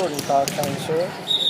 45 kanske. Kind